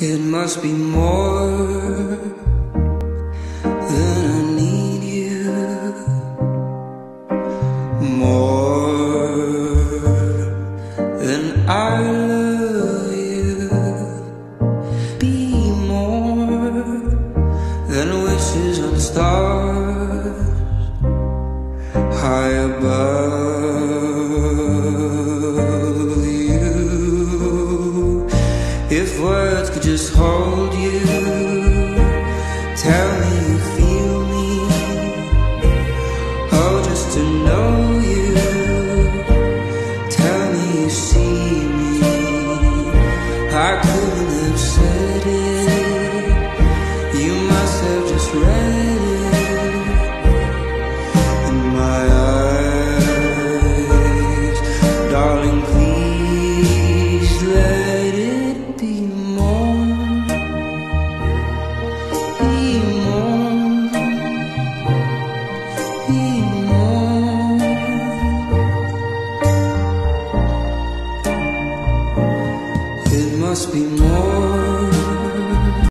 It must be more than I need you, more than I love you. Be more than wishes on stars high above If words could just hold you, tell me you feel me. Oh, just to know you, tell me you see me. I couldn't have said it, you must have just read must be more.